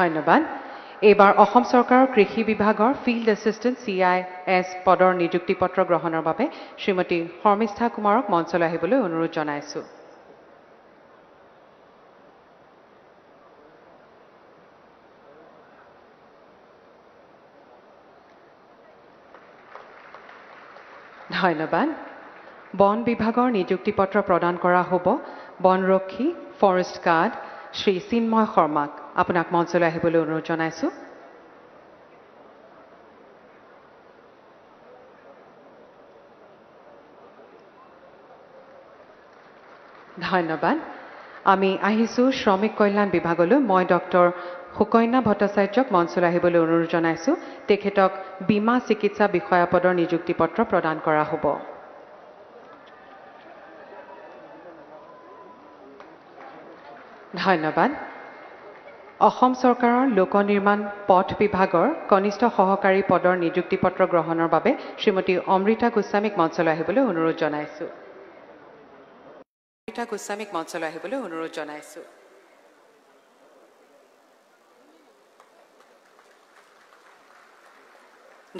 ধন্যবাদ। এইবাৰ অসম চৰকাৰৰ কৃষি বিভাগৰ field assistant C I S পদৰ নিযুক্তি পত্ৰ গ্ৰহণৰ বাবে শ্ৰীমতী শৰ্মিষ্ঠা কুমাৰক মঞ্চলৈ আহিবলৈ অনুৰোধ জনাইছোঁ। ধন্যবাদ। বন বিভাগৰ নিযুক্তি পত্ৰ প্ৰদান কৰা হ'ব বনৰক্ষী ফৰেষ্ট গাৰ্ড শ্ৰী চিন্ময় শৰ্মাক। আপোনাক মঞ্চলৈ আহিবলৈ অনুৰোধ জনাইছোঁ ধন্যবাদ আমি আহিছোঁ শ্ৰমিক কল্যাণ বিভাগলৈ মই ডক্টৰ সুকন্যা ভট্টাচাৰ্যক মঞ্চলৈ আহিবলৈ অনুৰোধ জনাইছোঁ তেখেতক বীমা চিকিৎসা বিষয়া পদৰ নিযুক্তি পত্ৰ প্ৰদান কৰা হ'ব। ধন্যবাদ। অসম চৰকাৰৰ লোক নিৰ্মাণ পথ বিভাগৰ কনিষ্ঠ সহকাৰী পদৰ নিযুক্তি পত্ৰ গ্ৰহণৰ বাবে শ্ৰীমতী অমৃতা গোস্বামীক মঞ্চলৈ আহিবলৈ অনুৰোধ জনাইছোঁ। অমৃতা গোস্বামীক মঞ্চলৈ আহিবলৈ অনুৰোধ জনাইছোঁ।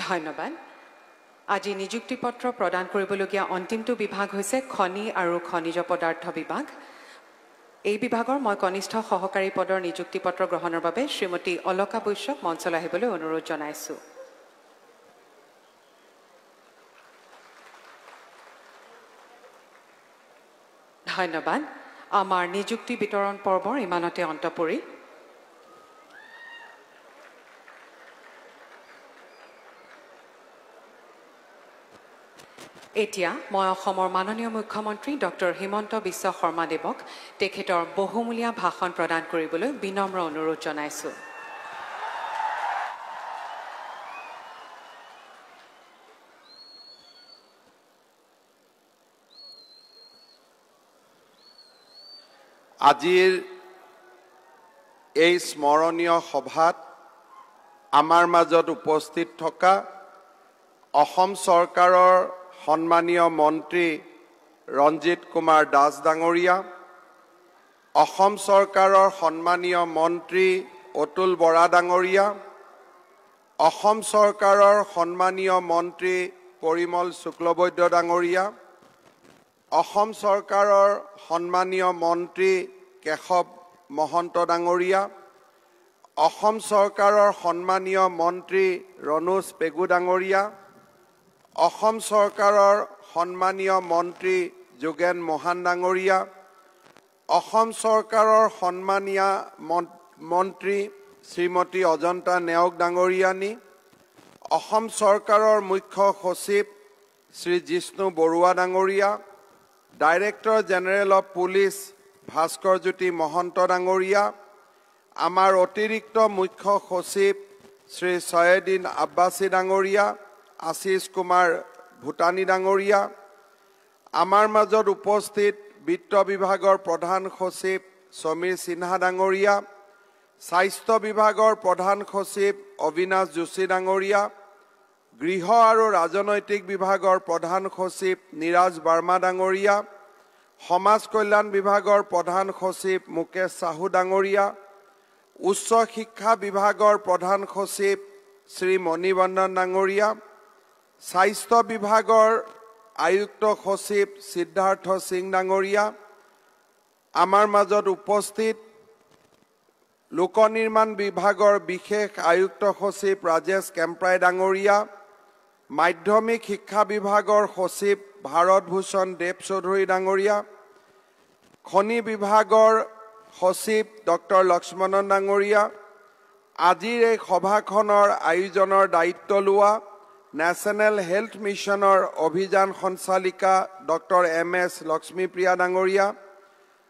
ধন্যবাদ। আজি নিযুক্তি পত্ৰ প্ৰদান কৰিবলগীয়া অন্তিমটো বিভাগ হৈছে খনি আৰু খনিজ পদাৰ্থ বিভাগ। এই বিভাগৰ মই কনিষ্ঠ সহকাৰী পদৰ নিযুক্তি পত্ৰ গ্ৰহণৰ বাবে শ্ৰীমতী অলকা বৈশ্যক মঞ্চলৈ আহিবলৈ অনুৰোধ জনাইছোঁ। ধন্যবাদ। আমাৰ নিযুক্তি বিতৰণ পৰ্বৰ ইমানতে অন্ত পৰিল এতিয়া মই অসমৰ মাননীয় মুখ্যমন্ত্ৰী ডক্টৰ হিমন্ত বিশ্ব শৰ্মাদেৱক তেখেতৰ বহুমূলীয়া ভাষণ প্ৰদান কৰিবলৈ বিনম্ৰ অনুৰোধ জনাইছোঁ। আজিৰ এই স্মৰণীয় সভাত আমাৰ মাজত উপস্থিত থকা অসম চৰকাৰৰ সন্মানীয় মন্ত্ৰী ৰঞ্জিত কুমাৰ দাস ডাঙৰীয়া অসম চৰকাৰৰ সন্মানীয় মন্ত্ৰী অতুল বৰা ডাঙৰীয়া অসম চৰকাৰৰ সন্মানীয় মন্ত্ৰী পৰিমল শুক্লবৈদ্য ডাঙৰীয়া অসম চৰকাৰৰ সন্মানীয় মন্ত্ৰী কেশৱ মহন্ত ডাঙৰীয়া অসম চৰকাৰৰ সন্মানীয় মন্ত্ৰী ৰণোজ পেগু ডাঙৰীয়া অসম চৰকাৰৰ সন্মানীয় মন্ত্ৰী যোগেন মহান ডাঙৰীয়া অসম চৰকাৰৰ সন্মানীয় মন- মন্ত্ৰী শ্ৰীমতী অজন্তা নেওগ ডাঙৰীয়ানী অসম চৰকাৰৰ মুখ্য সচিব শ্ৰী জিষ্ণু বৰুৱা ডাঙৰীয়া director general of police Bhaskar Jyoti Mahanta ডাঙৰীয়া আমাৰ অতিৰিক্ত মুখ্য সচিব শ্ৰী ছয়েদিন আব্বাছী ডাঙৰীয়া আশীষ কুমাৰ ভূটানী ডাঙৰীয়া। আমাৰ মাজত উপস্থিত বিত্ত বিভাগৰ প্ৰধান সচিব সমীৰ সিনহা ডাঙৰীয়া স্বাস্থ্য বিভাগৰ প্ৰধান সচিব অবিনাশ যোশী ডাঙৰীয়া গৃহ আৰু ৰাজনৈতিক বিভাগৰ প্ৰধান সচিব নিৰাজ বাৰ্মা ডাঙৰীয়া সমাজ কল্যাণ বিভাগৰ প্ৰধান সচিব মুকেশ চাহু ডাঙৰীয়া উচ্চ শিক্ষা বিভাগৰ প্ৰধান সচিব শ্ৰী মণিবন্দন ডাঙৰীয়া স্বাস্থ্য বিভাগৰ আয়ুক্ত সচিব সিদ্ধাৰ্থ সিং ডাঙৰীয়া আমাৰ মাজত উপস্থিত লোক নিৰ্মাণ বিভাগৰ বিশেষ আয়ুক্ত সচিব ৰাজেশ কেম্প্ৰাই ডাঙৰীয়া মাধ্যমিক শিক্ষা বিভাগৰ সচিব ভাৰত ভূষণ দেৱ চৌধুৰী ডাঙৰীয়া খনি বিভাগৰ সচিব ডক্টৰ লক্ষ্মণন ডাঙৰীয়া আজিৰ এই সভাখনৰ আয়োজনৰ দায়িত্ব লোৱা নেশ্যনেল হেল্থ মিছনৰ অভিযান সঞ্চালিকা ডক্টৰ এম এছ লক্ষ্মীপ্ৰিয়া ডাঙৰীয়া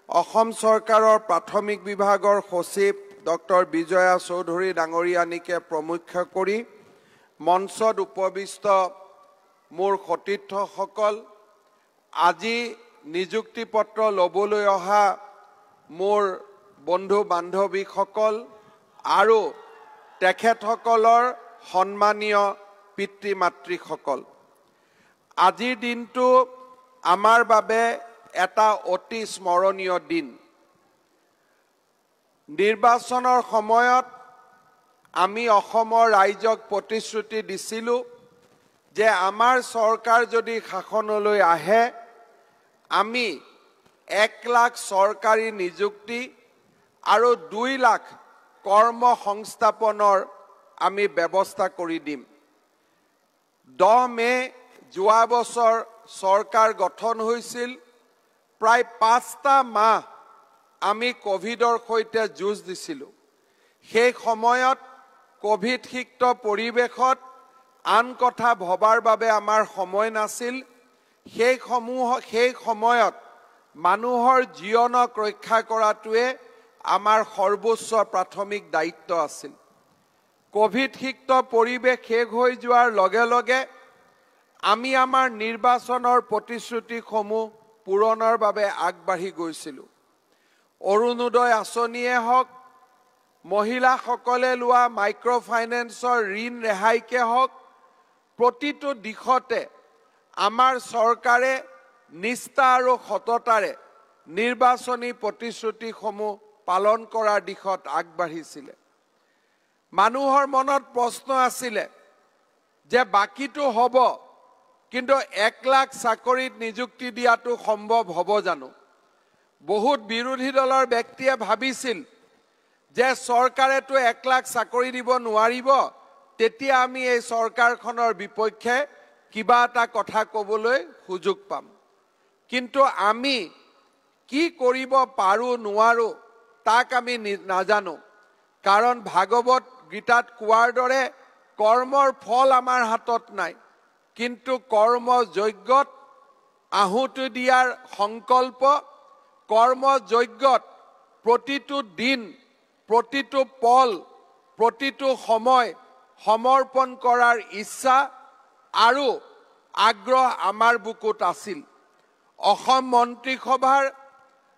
অসম চৰকাৰৰ প্ৰাথমিক বিভাগৰ সচিব ডক্টৰ বিজয়া চৌধুৰী ডাঙৰীয়ানীকে প্ৰমুখ্য কৰি মঞ্চত উপবিষ্ট মোৰ সতীৰ্থসকল আজি নিযুক্তি পত্ৰ ল'বলৈ অহা মোৰ বন্ধু বান্ধৱীসকল আৰু তেখেতসকলৰ সন্মানীয় পিতৃ মাতৃসকল আজিৰ দিনটো আমাৰ বাবে এটা অতি স্মৰণীয় দিন। নিৰ্বাচনৰ সময়ত আমি অসমৰ ৰাইজক প্ৰতিশ্ৰুতি দিছিলোঁ যে আমাৰ চৰকাৰ যদি শাসনলৈ আহে আমি এক লাখ চৰকাৰী নিযুক্তি আৰু দুই লাখ কৰ্ম সংস্থাপনৰ আমি ব্যৱস্থা কৰি দিম। দহ মে' যোৱা বছৰ চৰকাৰ গঠন হৈছিল প্ৰায় পাঁচটা মাহ আমি কভিডৰ সৈতে যুঁজ দিছিলোঁ। সেই সময়ত কভিডসিক্ত পৰিৱেশত আন কথা ভবাৰ বাবে আমাৰ সময় নাছিল। সেই সমূহ সেই সময়ত মানুহৰ জীৱনক ৰক্ষা কৰাটোৱে আমাৰ সৰ্বোচ্চ প্ৰাথমিক দায়িত্ব আছিল। কভিডসিক্ত পৰিৱেশ শেষ হৈ যোৱাৰ লগে লগে আমি আমাৰ নিৰ্বাচনৰ প্ৰতিশ্ৰুতিসমূহ পূৰণৰ বাবে আগবাঢ়ি গৈছিলোঁ। অৰুণোদয় আঁচনিয়ে হওক মহিলাসকলে লোৱা মাইক্ৰ' ফাইনেন্সৰ ঋণ ৰেহাইকে হওক প্ৰতিটো দিশতে আমাৰ চৰকাৰে নিষ্ঠা আৰু সততাৰে নিৰ্বাচনী প্ৰতিশ্ৰুতিসমূহ পালন কৰাৰ দিশত আগবাঢ়িছিলে। মানুহৰ মনত প্ৰশ্ন আছিলে যে বাকীটো হ'ব কিন্তু এক লাখ চাকৰিত নিযুক্তি দিয়াটো সম্ভৱ হ'ব জানো? বহুত বিৰোধী দলৰ ব্যক্তিয়ে ভাবিছিল যে চৰকাৰেতো এক লাখ চাকৰি দিব নোৱাৰিব তেতিয়া আমি এই চৰকাৰখনৰ বিপক্ষে কিবা এটা কথা ক'বলৈ সুযোগ পাম। কিন্তু আমি কি কৰিব পাৰোঁ নোৱাৰোঁ তাক আমি নাজানো। কাৰণ ভাগৱত গীতাত কোৱাৰ দৰে কৰ্মৰ ফল আমাৰ হাতত নাই। কিন্তু কৰ্ম যজ্ঞত আহুতি দিয়াৰ সংকল্প কৰ্ম যজ্ঞত প্ৰতিটো দিন প্ৰতিটো পল প্ৰতিটো সময় সমৰ্পণ কৰাৰ ইচ্ছা আৰু আগ্ৰহ আমাৰ বুকুত আছিল। অসম মন্ত্ৰীসভাৰ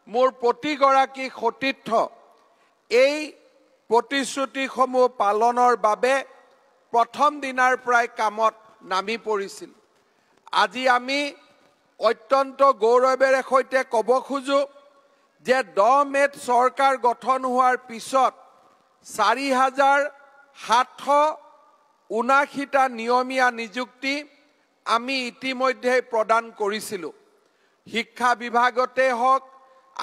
মোৰ প্ৰতিগৰাকী সতীৰ্থ এই প্ৰতিশ্ৰুতিসমূহ পালনৰ বাবে প্ৰথম দিনাৰ পৰাই কামত নামি পৰিছিল। আজি আমি অত্যন্ত গৌৰৱেৰে সৈতে ক'ব খোজোঁ যে দহ মে'ত চৰকাৰ গঠন হোৱাৰ পিছত চাৰি হাজাৰ সাতশ ঊনাশীটা নিয়মীয়া নিযুক্তি আমি ইতিমধ্যে প্ৰদান কৰিছিলোঁ। শিক্ষা বিভাগতে হওক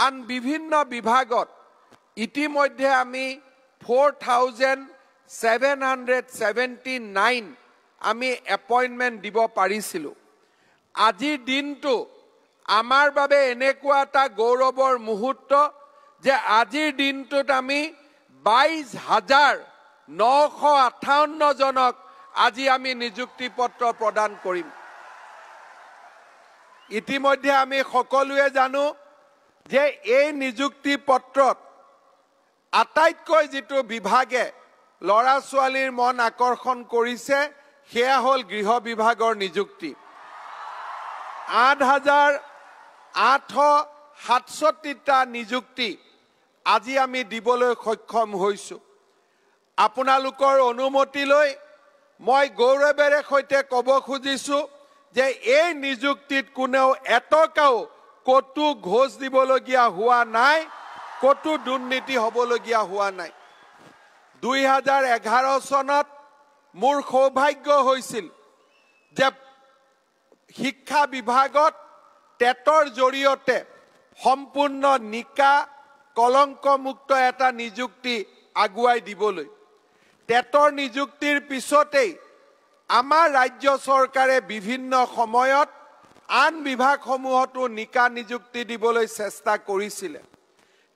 আন বিভিন্ন বিভাগত ইতিমধ্যে আমি four thousand seven hundred seventy nine আমি এপইণ্টমেণ্ট দিব পাৰিছিলোঁ। আজিৰ দিনটো আমাৰ বাবে এনেকুৱা এটা গৌৰৱৰ মুহূৰ্ত যে আজিৰ দিনটোত আমি বাইছ হাজাৰ নশ আঠাৱন্নজনক আজি আমি নিযুক্তি পত্ৰ প্ৰদান কৰিম। ইতিমধ্যে আমি সকলোৱে জানো যে এই নিযুক্তি পত্ৰত আটাইতকৈ যিটো বিভাগে ল'ৰা ছোৱালীৰ মন আকৰ্ষণ কৰিছে সেয়া হ'ল গৃহ বিভাগৰ নিযুক্তি। আঠ হাজাৰ আঠশ সাতষষ্ঠিটা নিযুক্তি আজি আমি দিবলৈ সক্ষম হৈছোঁ। আপোনালোকৰ অনুমতিলৈ মই গৌৰৱেৰে সৈতে ক'ব খুজিছোঁ যে এই নিযুক্তিত কোনেও এটকাও ক'তো ঘোচ দিবলগীয়া হোৱা নাই। ক'তো দুৰ্নীতি হ'বলগীয়া হোৱা নাই। দুই হাজাৰ এঘাৰ চনত মোৰ সৌভাগ্য হৈছিল যে শিক্ষা বিভাগত টেটৰ জৰিয়তে সম্পূৰ্ণ নিকা কলংকমুক্ত এটা নিযুক্তি আগুৱাই দিবলৈ। টেটৰ নিযুক্তিৰ পিছতেই আমাৰ ৰাজ্য চৰকাৰে বিভিন্ন সময়ত আন বিভাগসমূহতো নিকা নিযুক্তি দিবলৈ চেষ্টা কৰিছিলে।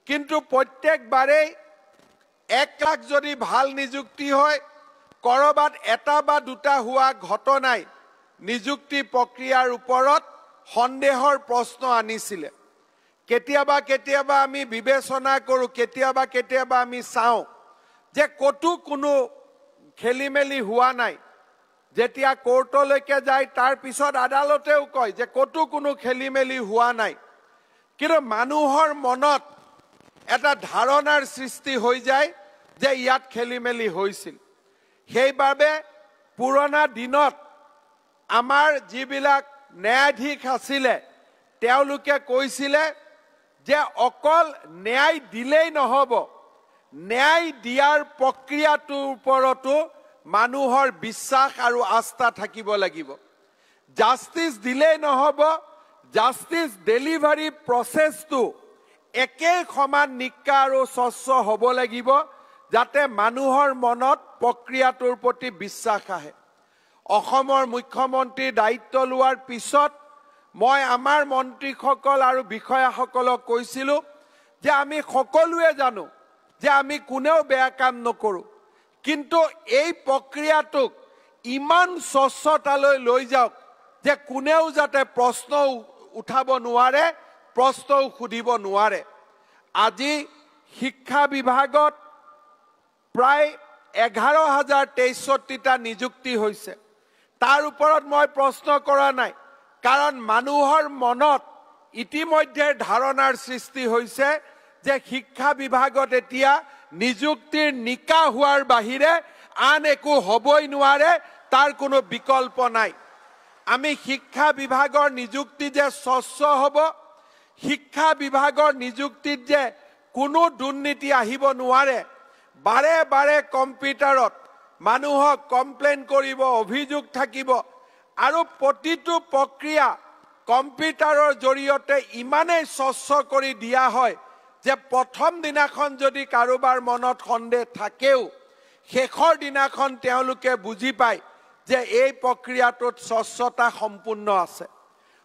কিন্তু প্ৰত্যেকবাৰেই এক লাখ যদি ভাল নিযুক্তি হয় ক'ৰবাত এটা বা দুটা হোৱা ঘটনাই নিযুক্তি প্ৰক্ৰিয়াৰ ওপৰত সন্দেহৰ প্ৰশ্ন আনিছিলে। কেতিয়াবা কেতিয়াবা আমি বিবেচনা কৰোঁ কেতিয়াবা কেতিয়াবা আমি চাওঁ যে ক'তো কোনো খেলি মেলি হোৱা নাই। যেতিয়া কোৰ্টলৈকে যায় তাৰ পিছত আদালতেও কয় যে ক'তো কোনো খেলি মেলি হোৱা নাই। কিন্তু মানুহৰ মনত এটা ধাৰণাৰ সৃষ্টি হৈ যায় যে ইয়াত খেলি মেলি হৈছিল। সেইবাবে পুৰণা দিনত আমাৰ যিবিলাক ন্যায়াধীশ আছিলে তেওঁলোকে কৈছিলে যে অকল ন্যায় দিলেই নহ'ব ন্যায় দিয়াৰ প্ৰক্ৰিয়াটোৰ ওপৰতো মানুহৰ বিশ্বাস আৰু আস্থা থাকিব লাগিব। জাষ্টিচ দিলেই নহ'ব জাষ্টিচ ডেলিভাৰী প্ৰচেছটো একেই সমান নিকা আৰু স্বচ্ছ হ'ব লাগিব যাতে মানুহৰ মনত প্ৰক্ৰিয়াটোৰ প্ৰতি বিশ্বাস আহে। অসমৰ মুখ্যমন্ত্ৰীৰ দায়িত্ব লোৱাৰ পিছত মই আমাৰ মন্ত্ৰীসকল আৰু বিষয়াসকলক কৈছিলোঁ যে আমি সকলোৱে জানো যে আমি কোনেও বেয়া কাম নকৰোঁ কিন্তু এই প্ৰক্ৰিয়াটোক ইমান স্বচ্ছতালৈ লৈ যাওক যে কোনেও যাতে প্ৰশ্ন উঠাব নোৱাৰে প্ৰশ্নও সুধিব নোৱাৰে। আজি শিক্ষা বিভাগত প্ৰায় এঘাৰ হাজাৰ তেইছষ্ঠিটা নিযুক্তি হৈছে। তাৰ ওপৰত মই প্ৰশ্ন কৰা নাই কাৰণ মানুহৰ মনত ইতিমধ্যে ধাৰণাৰ সৃষ্টি হৈছে যে শিক্ষা বিভাগত এতিয়া নিযুক্তিৰ নিকা হোৱাৰ বাহিৰে আন একো হ'বই নোৱাৰে তাৰ কোনো বিকল্প নাই। আমি শিক্ষা বিভাগৰ নিযুক্তি যে স্বচ্ছ হ'ব শিক্ষা বিভাগৰ নিযুক্তিত যে কোনো দুৰ্নীতি আহিব নোৱাৰে বাৰে বাৰে কম্পিউটাৰত মানুহক কমপ্লেইন কৰিব অভিযোগ থাকিব আৰু প্ৰতিটো প্ৰক্ৰিয়া কম্পিউটাৰৰ জৰিয়তে ইমানেই স্বচ্ছ কৰি দিয়া হয় যে প্ৰথম দিনাখন যদি কাৰোবাৰ মনত সন্দেহ থাকেও শেষৰ দিনাখন তেওঁলোকে বুজি পায় যে এই প্ৰক্ৰিয়াটোত স্বচ্ছতা সম্পূৰ্ণ আছে।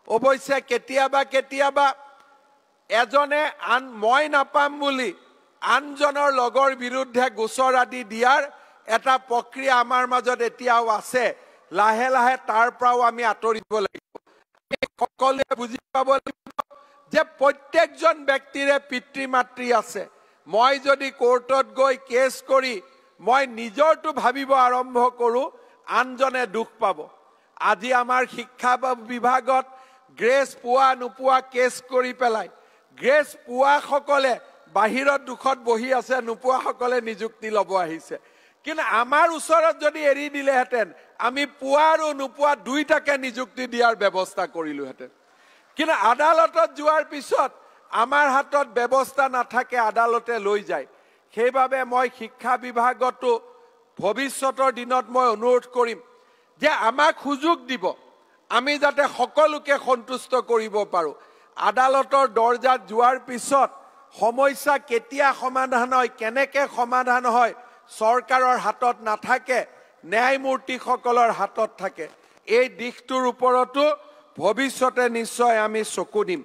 অৱশ্যে কেতিয়াবা কেতিয়াবা এজনে আন মই নাপাম বুলি আনজনৰ লগৰ বিৰুদ্ধে গোচৰ আদি দিয়াৰ এটা প্ৰক্ৰিয়া আমাৰ মাজত এতিয়াও আছে। লাহে লাহে তাৰ পৰাও আমি আঁতৰিব লাগিব। সকলোৱে বুজি পাব লাগিব যে প্ৰত্যেকজন ব্যক্তিৰে পিতৃ মাতৃ আছে। মই যদি কোৰ্টত গৈ কেছ কৰি মই নিজৰটো ভাবিব আৰম্ভ কৰোঁ আনজনে দুখ পাব। আজি আমাৰ শিক্ষা বিভাগত গ্ৰেছ পোৱা নোপোৱা কেছ কৰি পেলাই গ্ৰেছ পোৱাসকলে বাহিৰত দুখত বহি আছে নোপোৱাসকলে নিযুক্তি ল'ব আহিছে। কিন্তু আমাৰ ওচৰত যদি এৰি দিলেহেঁতেন আমি পোৱা আৰু নোপোৱা দুইটাকে নিযুক্তি দিয়াৰ ব্যৱস্থা কৰিলোহেঁতেন। কিন্তু আদালতত যোৱাৰ পিছত আমাৰ হাতত ব্যৱস্থা নাথাকে আদালতে লৈ যায়। সেইবাবে মই শিক্ষা বিভাগতো ভৱিষ্যতৰ দিনত মই অনুৰোধ কৰিম যে আমাক সুযোগ দিব আমি যাতে সকলোকে সন্তুষ্ট কৰিব পাৰোঁ। আদালতৰ দৰ্জাত যোৱাৰ পিছত সমস্যা কেতিয়া সমাধান হয় কেনেকৈ সমাধান হয় চৰকাৰৰ হাতত নাথাকে ন্যায়মূৰ্তিসকলৰ হাতত থাকে। এই দিশটোৰ ওপৰতো ভৱিষ্যতে নিশ্চয় আমি চকু দিম।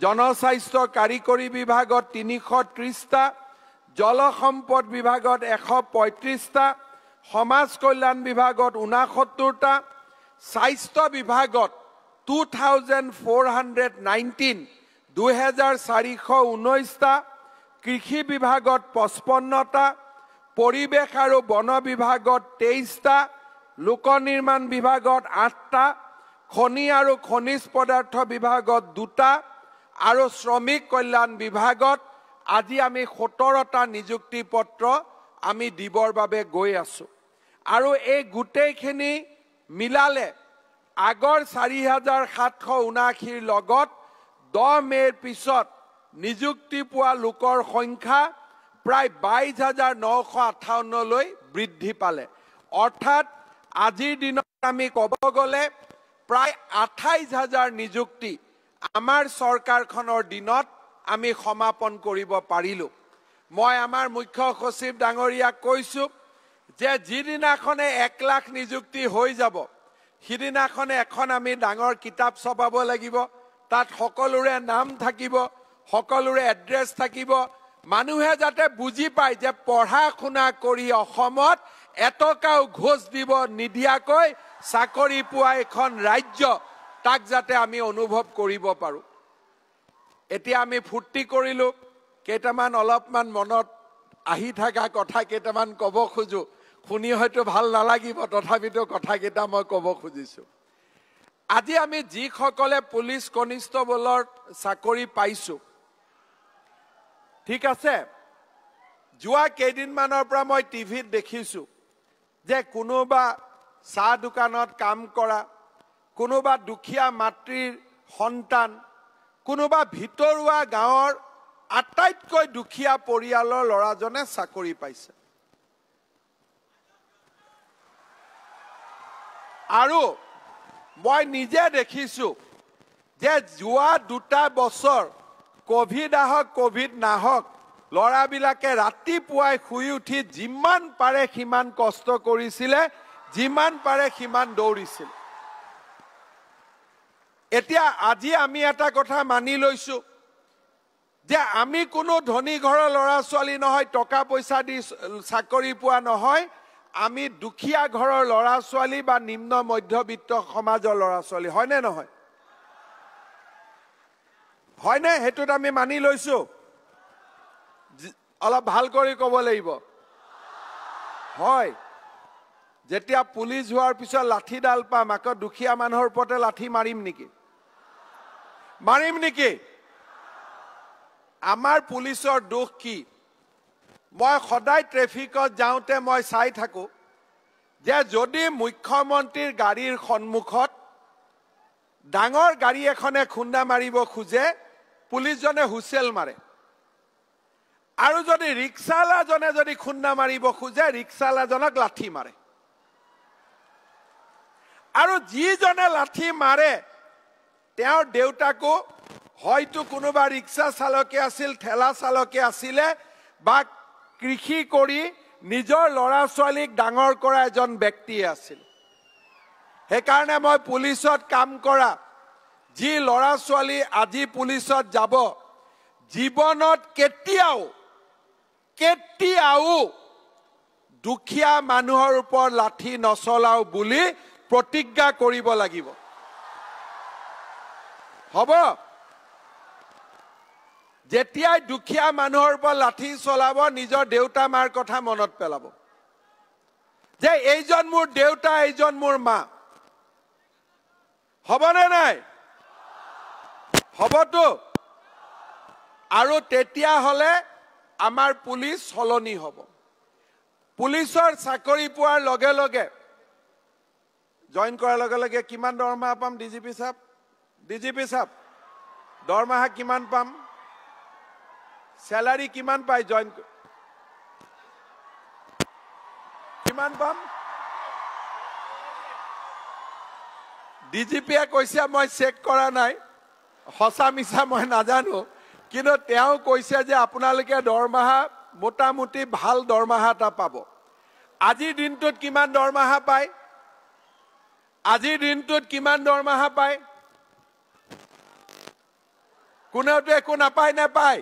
জনস্বাস্থ্য কাৰিকৰী বিভাগত তিনিশ ত্ৰিছটা জলসম্পদ বিভাগত এশ পঁয়ত্ৰিছটা সমাজ কল্যাণ বিভাগত ঊনাসত্তৰটা স্বাস্থ্য বিভাগত two thousand four hundred nineteen দুহেজাৰ চাৰিশ ঊনৈছটা কৃষি বিভাগত পঁচপন্নটা পৰিৱেশ আৰু বন বিভাগত তেইছটা লোক নিৰ্মাণ বিভাগত আঠটা খনি আৰু খনিজ পদাৰ্থ বিভাগত দুটা আৰু শ্ৰমিক কল্যাণ বিভাগত আজি আমি সোতৰটা নিযুক্তি পত্ৰ আমি দিবৰ বাবে গৈ আছোঁ। আৰু এই গোটেইখিনি মিলালে আগৰ চাৰি হাজাৰ সাতশ ঊনাশীৰ লগত দহ মে'ৰ পিছত নিযুক্তি পোৱা লোকৰ সংখ্যা প্ৰায় বাইছ হাজাৰ নশ আঠাৱন্নলৈ বৃদ্ধি পালে। অৰ্থাৎ আজিৰ দিনত আমি ক'ব গ'লে প্ৰায় আঠাইছ হাজাৰ নিযুক্তি আমাৰ চৰকাৰখনৰ দিনত আমি সমাপন কৰিব পাৰিলোঁ। মই আমাৰ মুখ্য সচিব ডাঙৰীয়াক কৈছোঁ যে যিদিনাখনে এক লাখ নিযুক্তি হৈ যাব সিদিনাখনে এখন আমি ডাঙৰ কিতাপ ছপাব লাগিব। তাত সকলোৰে নাম থাকিব সকলোৰে এড্ৰেছ থাকিব। মানুহে যাতে বুজি পায় যে পঢ়া শুনা কৰি অসমত এটকাও ঘোচ দিব নিদিয়াকৈ চাকৰি পোৱা এখন ৰাজ্য তাক যাতে আমি অনুভৱ কৰিব পাৰোঁ। এতিয়া আমি ফূৰ্তি কৰিলোঁ কেইটামান অলপমান মনত আহি থকা কথা কেইটামান ক'ব খোজোঁ। শুনি হয়তো ভাল নালাগিব তথাপিতো কথাকেইটা মই ক'ব খুজিছোঁ। আজি আমি যিসকলে পুলিচ কনিষ্টবলৰ চাকৰি পাইছোঁ ঠিক আছে যোৱা কেইদিনমানৰ পৰা মই টিভিত দেখিছোঁ যে কোনোবা চাহ দোকানত কাম কৰা কোনোবা দুখীয়া মাতৃৰ সন্তান কোনোবা ভিতৰুৱা গাঁৱৰ আটাইতকৈ দুখীয়া পৰিয়ালৰ ল'ৰাজনে চাকৰি পাইছে। আৰু মই নিজে দেখিছো যে যোৱা দুটা বছৰ কভিড আহক কভিড নাহক ল'ৰাবিলাকে ৰাতিপুৱাই শুই উঠি যিমান পাৰে সিমান কষ্ট কৰিছিলে যিমান পাৰে সিমান দৌৰিছিল। এতিয়া আজি আমি এটা কথা মানি লৈছো যে আমি কোনো ধনী ঘৰৰ ল'ৰা ছোৱালী নহয় টকা পইচা দি চাকৰি পোৱা নহয় আমি দুখীয়া ঘৰৰ ল'ৰা ছোৱালী বা নিম্ন মধ্যবিত্ত সমাজৰ ল'ৰা ছোৱালী হয়নে নহয়? হয়নে? সেইটোত আমি মানি লৈছো। অলপ ভাল কৰি ক'ব লাগিব। হয়। যেতিয়া পুলিচ হোৱাৰ পিছত লাঠিডাল পাম আকৌ দুখীয়া মানুহৰ ওপৰতে লাঠি মাৰিম নেকি? মাৰিম নেকি? আমাৰ পুলিচৰ দোষ কি? মই সদায় ট্ৰেফিকত যাওঁতে মই চাই থাকো যে যদি মুখ্যমন্ত্ৰীৰ গাড়ীৰ সন্মুখত ডাঙৰ গাড়ী এখনে খুন্দা মাৰিব খোজে পুলিচজনে হুইচেল মাৰে। আৰু যদি ৰিক্সাৱালাজনে যদি খুন্দা মাৰিব খোজে ৰিক্সাৱালাজনক লাঠি মাৰে। আৰু যিজনে লাঠি মাৰে তেওঁৰ দেউতাকো হয়তো কোনোবা ৰিক্সা চালকে আছিল ঠেলা চালকে আছিলে বা কৃষি কৰি নিজৰ ল'ৰা ছোৱালীক ডাঙৰ কৰা এজন ব্যক্তিয়ে আছিল। সেইকাৰণে মই পুলিচত কাম কৰা যি ল'ৰা ছোৱালী আজি পুলিচত যাব জীৱনত কেতিয়াও কেতিয়াও দুখীয়া মানুহৰ ওপৰত লাঠি নচলাও বুলি প্ৰতিজ্ঞা কৰিব লাগিব। হ'ব? যেতিয়াই দুখীয়া মানুহৰ ওপৰত লাঠি চলাব নিজৰ দেউতা মাৰ কথা মনত পেলাব। যে এইজন মোৰ দেউতা এইজন মোৰ মা। হ'বনে নাই? হ'বতো। আৰু তেতিয়াহ'লে আমাৰ পুলিচ সলনি হ'ব। পুলিচৰ চাকৰি পোৱাৰ লগে লগে জইন কৰাৰ লগে লগে কিমান দৰমহা পাম ডি জি পি চাপ ডি জি পি চাপ দৰমহা কিমান পাম? চেলাৰী কিমান পাই জইন কিমান পাম? পিয়ে কৈছে মই চেক কৰা নাই। সঁচা মিছা মই নাজানো কিন্তু তেওঁ কৈছে যে আপোনালোকে দৰমহা মোটামুটি ভাল দৰমহা এটা পাব। আজিৰ দিনটোত কিমান দৰমহা পায়? আজিৰ দিনটোত কিমান দৰমহা পায়? কোনেওতো একো নাপায় নাপায়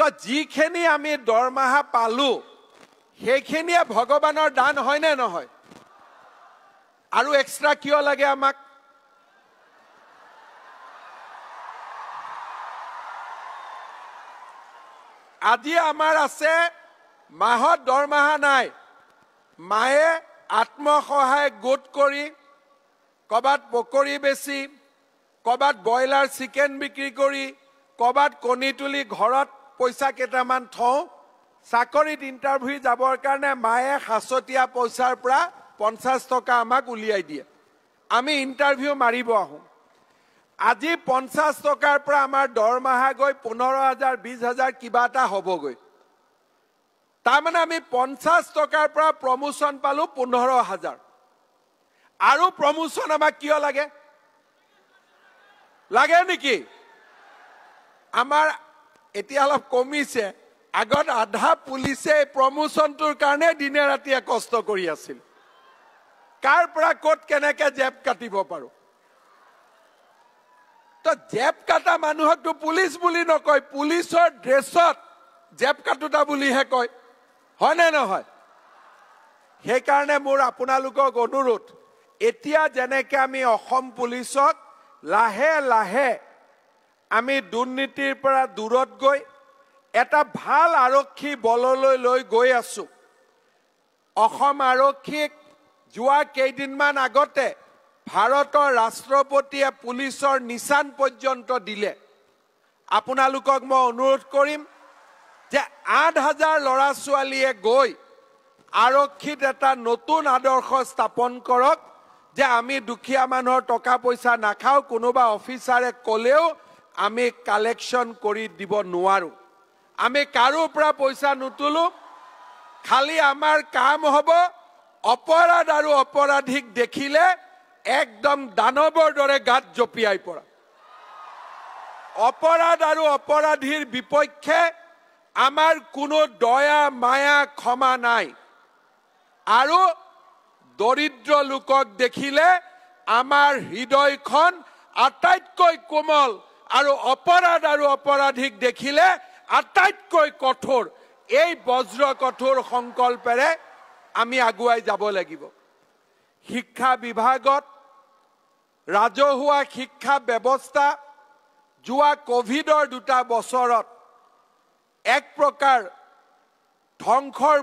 তো যিখিনি আমি দৰমহা পালো সেইখিনিয়ে ভগৱানৰ দান হয়নে নহয়? আৰু এক্সট্ৰা কিয় লাগে আমাক? আজি আমাৰ আছে মাহত দৰমহা নাই। মায়ে আত্মসহায়ক গোট কৰি ক'ৰবাত পকৰি বেচি ক'ৰবাত ব্ৰইলাৰ চিকেন বিক্ৰী কৰি ক'ৰবাত কণী তুলি ঘৰত পইচা কেইটামান থওঁ। চাকৰিত ইণ্টাৰভিউ যাবৰ কাৰণে মায়ে সাঁচতীয়া পইচাৰ পৰা পঞ্চাছ টকা আমাক উলিয়াই দিয়ে। আমি ইণ্টাৰভিউ মাৰিব আহোঁ। আজি পঞ্চাছ টকাৰ পৰা আমাৰ দৰমহা গৈ পোন্ধৰ হাজাৰ বিছ হাজাৰ কিবা এটা হ'বগৈ। তাৰমানে আমি পঞ্চাছ টকাৰ পৰা প্ৰমোচন পালো পোন্ধৰ হাজাৰ। আৰু প্ৰমোচন আমাক কিয় লাগে? লাগে নেকি? আমাৰ এতিয়া অলপ কমিছে। আগত আধা পুলিচে প্ৰমোচনটোৰ কাৰণে দিনে ৰাতিয়ে কষ্ট কৰি আছিল। কাৰ পৰা ক'ত কেনেকে জেপ কাটিব পাৰো? তো জেপ কাটা মানুহকতো পুলিচ বুলি নকয় পুলিচৰ ড্ৰেছত জেপ কাটোতা বুলিহে কয়। হয়নে নহয়? সেইকাৰণে মোৰ আপোনালোকক অনুৰোধ এতিয়া যেনেকে আমি অসম পুলিচক লাহে লাহে আমি দুৰ্নীতিৰ পৰা দূৰত গৈ এটা ভাল আৰক্ষী বললৈ লৈ গৈ আছো। অসম আৰক্ষীক যোৱা কেইদিনমান আগতে ভাৰতৰ ৰাষ্ট্ৰপতিয়ে পুলিচৰ নিচান পৰ্যন্ত দিলে। আপোনালোকক মই অনুৰোধ কৰিম যে আঠ হাজাৰ ল'ৰা ছোৱালীয়ে গৈ আৰক্ষীত এটা নতুন আদৰ্শ স্থাপন কৰক যে আমি দুখীয়া মানুহৰ টকা পইচা নাখাওঁ কোনোবা অফিচাৰে ক'লেও আমি কালেকশ্যন কৰি দিব নোৱাৰোঁ। আমি কাৰো পৰা পইচা নুতোলো খালি আমাৰ কাম হ'ব অপৰাধ আৰু অপৰাধীক দেখিলে একদম দানৱৰ দৰে গাত জঁপিয়াই পৰা। অপৰাধ আৰু অপৰাধীৰ বিপক্ষে আমাৰ কোনো দয়া মায়া ক্ষমা নাই। আৰু দৰিদ্ৰ লোকক দেখিলে আমাৰ হৃদয়খন আটাইতকৈ কোমল আৰু অপৰাধ আৰু অপৰাধীক দেখিলে আটাইতকৈ কঠোৰ। এই বজ্ৰ কঠোৰ সংকল্পেৰে আমি আগুৱাই যাব লাগিব। শিক্ষা বিভাগত ৰাজহুৱা শিক্ষা ব্যৱস্থা যোৱা কভিডৰ দুটা বছৰত এক প্ৰকাৰ ধ্বংসৰ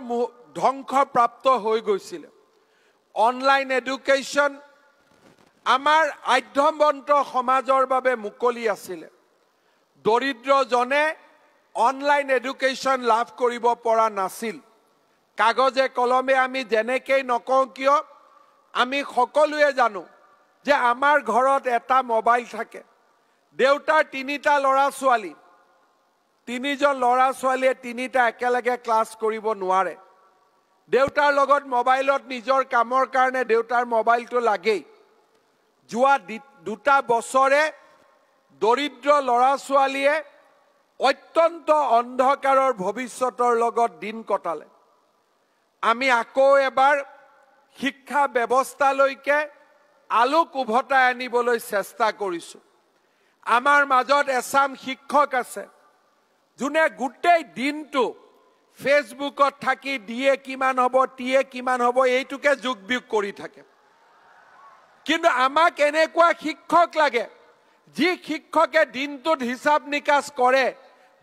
ধ্বংসপ্ৰাপ্ত হৈ গৈছিলে। অনলাইন এডুকেশ্যন আমাৰ আধ্যমবন্ত সমাজৰ বাবে মুকলি আছিলে। দৰিদ্ৰজনে অনলাইন এডুকেশ্যন লাভ কৰিব পৰা নাছিল। কাগজে কলমে আমি যেনেকেই নকওঁ কিয় আমি সকলোৱে জানো যে আমাৰ ঘৰত এটা মোবাইল থাকে। দেউতাৰ তিনিটা ল'ৰা ছোৱালী। তিনিজন ল'ৰা ছোৱালীয়ে তিনিটা একেলগে ক্লাছ কৰিব নোৱাৰে। দেউতাৰ লগত মোবাইলত নিজৰ কামৰ কাৰণে দেউতাৰ মোবাইলটো লাগেই। যোৱা দুটা বছৰে দৰিদ্ৰ ল'ৰা ছোৱালীয়ে অত্যন্ত অন্ধকাৰৰ ভৱিষ্যতৰ লগত দিন কটালে। আমি আকৌ এবাৰ শিক্ষা ব্যৱস্থালৈকে আলোক উভতাই আনিবলৈ চেষ্টা কৰিছোঁ। আমাৰ মাজত এচাম শিক্ষক আছে যোনে গোটেই দিনটো ফেচবুকত থাকি দিয়ে কিমান হ'ব টিয়ে কিমান হ'ব এইটোকে যোগ বিয়োগ কৰি থাকে। কিন্তু আমাক এনেকুৱা শিক্ষক লাগে যি শিক্ষকে দিনটোত হিচাপ নিকাচ কৰে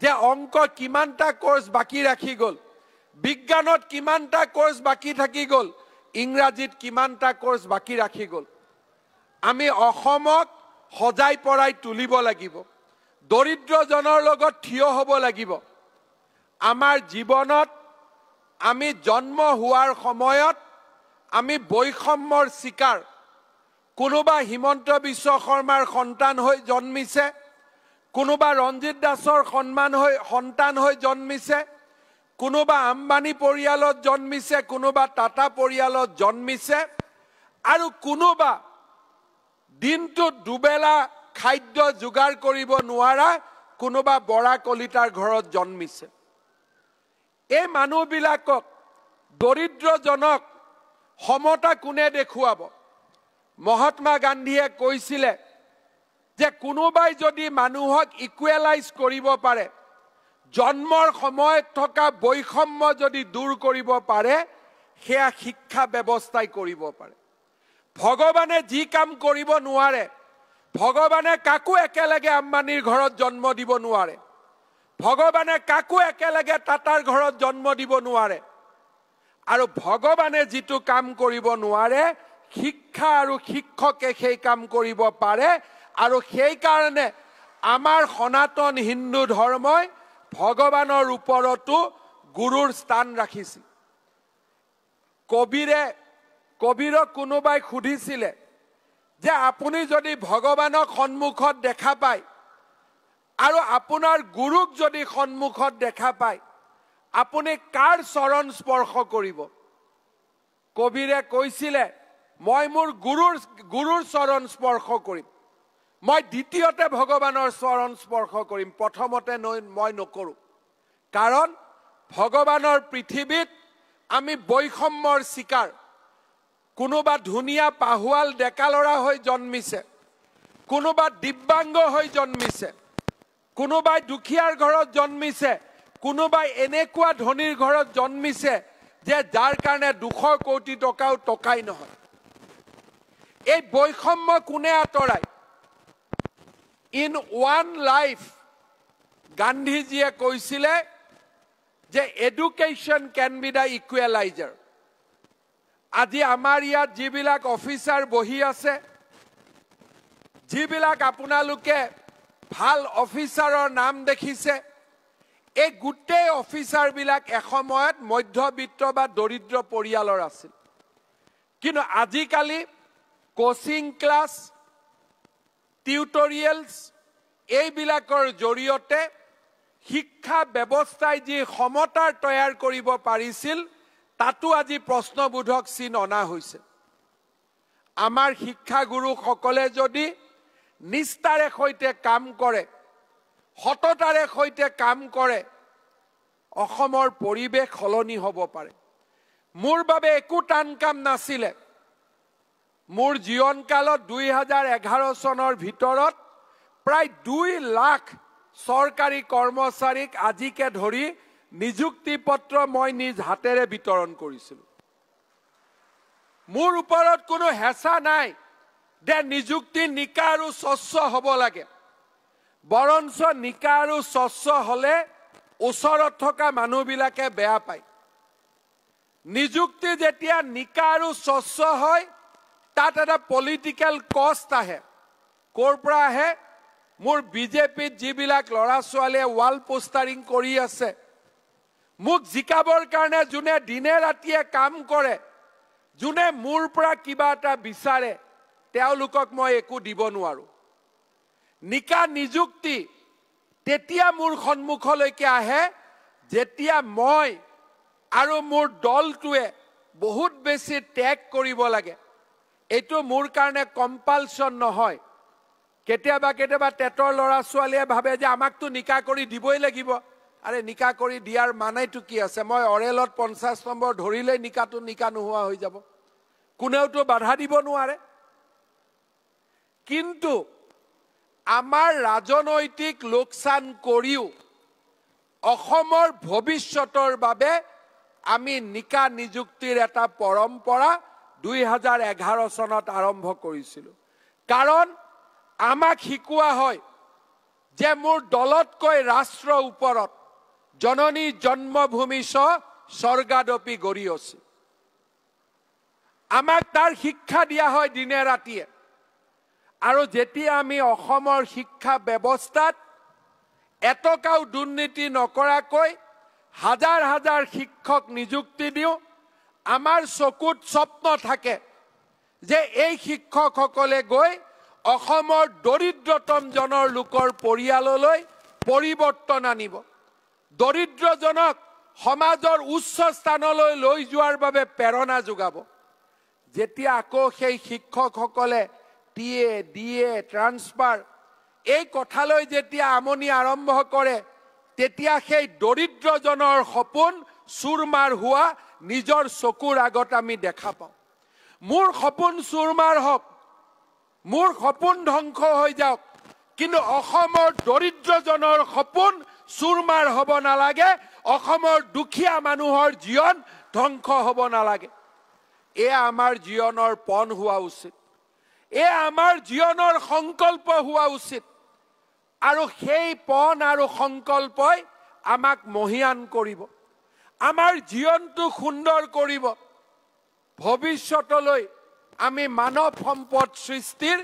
যে অংক কিমানটা কোৰ্চ বাকী ৰাখি গ'ল বিজ্ঞানত কিমানটা কোৰ্চ বাকী থাকি গ'ল ইংৰাজীত কিমানটা কোৰ্চ বাকী ৰাখি গ'ল। আমি অসমক সজাই পৰাই তুলিব লাগিব দৰিদ্ৰজনৰ লগত থিয় হ'ব লাগিব। আমাৰ জীৱনত আমি জন্ম হোৱাৰ সময়ত আমি বৈষম্যৰ চিকাৰ কোনোবা হিমন্ত বিশ্ব শৰ্মাৰ সন্তান হৈ জন্মিছে কোনোবা ৰঞ্জিত দাসৰ সন্মান হৈ সন্তান হৈ জন্মিছে কোনোবা আম্বানী পৰিয়ালত জন্মিছে কোনোবা টাটা পৰিয়ালত জন্মিছে আৰু কোনোবা দিনটোত দুবেলা খাদ্য যোগাৰ কৰিব নোৱাৰা কোনোবা বৰা কলিতাৰ ঘৰত জন্মিছে। এই মানুহবিলাকক দৰিদ্ৰজনক সমতা কোনে দেখুৱাব? মহাত্মা গান্ধীয়ে কৈছিলে যে কোনোবাই যদি মানুহক ইকুৱেলাইজ কৰিব পাৰে জন্মৰ সময়ত থকা বৈষম্য যদি দূৰ কৰিব পাৰে সেয়া শিক্ষা ব্যৱস্থাই কৰিব পাৰে। ভগৱানে যি কাম কৰিব নোৱাৰে ভগৱানে কাকো একেলগে আম্বানীৰ ঘৰত জন্ম দিব নোৱাৰে ভগৱানে কাকো একেলগে টাটাৰ ঘৰত জন্ম দিব নোৱাৰে আৰু ভগৱানে যিটো কাম কৰিব নোৱাৰে শিক্ষা আৰু শিক্ষকে সেই কাম কৰিব পাৰে আৰু সেইকাৰণে আমাৰ সনাতন হিন্দু ধৰ্মই ভগৱানৰ ওপৰতো গুৰুৰ স্থান ৰাখিছিল। কবিৰে কবিৰক কোনোবাই সুধিছিলে যে আপুনি যদি ভগৱানক সন্মুখত দেখা পায় আৰু আপোনাৰ গুৰুক যদি সন্মুখত দেখা পায় আপুনি কাৰ চৰণ স্পৰ্শ কৰিব? কবিৰে কৈছিলে মই মোৰ গুৰুৰ গুৰুৰ চৰণ স্পৰ্শ কৰিম। মই দ্বিতীয়তে ভগৱানৰ চৰণ স্পৰ্শ কৰিম। প্ৰথমতে নৈ- মই নকৰোঁ। কাৰণ ভগৱানৰ পৃথিৱীত আমি বৈষম্যৰ চিকাৰ। কোনোবা ধুনীয়া পাহুৱাল ডেকা ল'ৰা হৈ জন্মিছে। কোনোবা দিব্যাংগ হৈ জন্মিছে। কোনোবাই দুখীয়াৰ ঘৰত জন্মিছে। কোনোবাই এনেকুৱা ধনীৰ ঘৰত জন্মিছে যে যাৰ কাৰণে দুশ কোটি টকাও টকাই নহয়। এই বৈষম্য কোনে আঁতৰাই? ইন ওৱান লাইফ গান্ধীজীয়ে কৈছিলে যে education can be the equaliser আজি আমাৰ ইয়াত যিবিলাক অফিচাৰ বহি আছে যিবিলাক আপোনালোকে ভাল অফিচাৰৰ নাম দেখিছে এই গোটেই অফিচাৰবিলাক এসময়ত মধ্যবিত্ত বা দৰিদ্ৰ পৰিয়ালৰ আছিল। কিন্তু আজিকালি কোচিং ক্লাছ টিউটৰিয়েলছ এইবিলাকৰ জৰিয়তে শিক্ষা ব্যৱস্থাই যি সমতাৰ তৈয়াৰ কৰিব পাৰিছিল তাতো আজি প্ৰশ্নবোধক চিন অনা হৈছে। আমাৰ শিক্ষাগুৰুসকলে যদি নিষ্ঠাৰে সৈতে কাম কৰে সততাৰে সৈতে কাম কৰে অসমৰ পৰিৱেশ সলনি হ'ব পাৰে। মোৰ বাবে একো টান কাম নাছিলে। মোৰ জীৱনকালত দুই হাজাৰ এঘাৰ চনৰ ভিতৰত প্ৰায় দুই লাখ চৰকাৰী কৰ্মচাৰীক আজিকে ধৰি নিযুক্তি পত্ৰ মই নিজ হাতেৰে বিতৰণ কৰিছিলোঁ। মোৰ ওপৰত কোনো হেঁচা নাই যে নিযুক্তি নিকা আৰু স্বচ্ছ হ'ব লাগে। বৰঞ্চ নিকা আৰু স্বচ্ছ হ'লে ওচৰত থকা মানুহবিলাকে বেয়া পায়। নিযুক্তি যেতিয়া নিকা আৰু স্বচ্ছ হয় তাত এটা পলিটিকেল কষ্ট আহে। ক'ৰ পৰা আহে? মোৰ বিজেপিত যিবিলাক ল'ৰা ছোৱালীয়ে ৱাল পোষ্টাৰিং কৰি আছে। মোক জিকাবৰ কাৰণে যোনে দিনে ৰাতিয়ে কাম কৰে যোনে মোৰ পৰা কিবা এটা বিচাৰে তেওঁলোকক মই একো দিব নোৱাৰো। নিকা নিযুক্তি তেতিয়া মোৰ সন্মুখলৈকে আহে যেতিয়া মই আৰু মোৰ দলটোৱে বহুত বেছি ত্যাগ কৰিব লাগে। এইটো মোৰ কাৰণে কম্পালচন নহয়। কেতিয়াবা কেতিয়াবা টেটৰ ল'ৰা ছোৱালীয়ে ভাবে যে আমাকতো নিকা কৰি দিবই লাগিব। আৰে নিকা কৰি দিয়াৰ মানেটো কি আছে? মই অৰেলত পঞ্চাছ নম্বৰ ধৰিলেই নিকাটো নিকা নোহোৱা হৈ যাব। কোনেওতো বাধা দিব নোৱাৰে। কিন্তু আমাৰ ৰাজনৈতিক লোকচান কৰিও অসমৰ ভৱিষ্যতৰ বাবে আমি নিকা নিযুক্তিৰ এটা পৰম্পৰা দুই হাজাৰ এঘাৰ চনত আৰম্ভ কৰিছিলোঁ। কাৰণ আমাক শিকোৱা হয় যে মোৰ দলতকৈ ৰাষ্ট্ৰৰ ওপৰত জননী জন্মভূমি স্বৰ্গাদপি গৰিয়চি আমাক তাৰ শিক্ষা দিয়া হয় দিনে ৰাতিয়ে। আৰু যেতিয়া আমি অসমৰ শিক্ষা ব্যৱস্থাত এটকাও দুৰ্নীতি নকৰাকৈ হাজাৰ হাজাৰ শিক্ষক নিযুক্তি দিওঁ আমাৰ চকুত স্বপ্ন থাকে যে এই শিক্ষকসকলে গৈ অসমৰ দৰিদ্ৰতম জনৰ লোকৰ পৰিয়াললৈ পৰিৱৰ্তন আনিব। দৰিদ্ৰজনক সমাজৰ উচ্চ স্থানলৈ লৈ যোৱাৰ বাবে প্ৰেৰণা যোগাব। যেতিয়া আকৌ সেই শিক্ষকসকলে T A D A transfer এই কথালৈ যেতিয়া আমনি আৰম্ভ কৰে তেতিয়া সেই দৰিদ্ৰজনৰ সপোন চুৰমাৰ হোৱা নিজৰ চকুৰ আগত আমি দেখা পাওঁ। মোৰ সপোন চুৰমাৰ হওক মোৰ সপোন ধ্বংস হৈ যাওক কিন্তু অসমৰ দৰিদ্ৰজনৰ সপোন চুৰমাৰ হ'ব নালাগে অসমৰ দুখীয়া মানুহৰ জীৱন ধ্বংস হ'ব নালাগে। এয়া আমাৰ জীৱনৰ পণ হোৱা উচিত। এয়া আমাৰ জীৱনৰ সংকল্প হোৱা উচিত। আৰু সেই পণ আৰু সংকল্পই আমাক মহিয়ান কৰিব। আমাৰ জীৱনটো সুন্দৰ কৰিব। ভৱিষ্যতলৈ আমি মানৱ সম্পদ সৃষ্টিৰ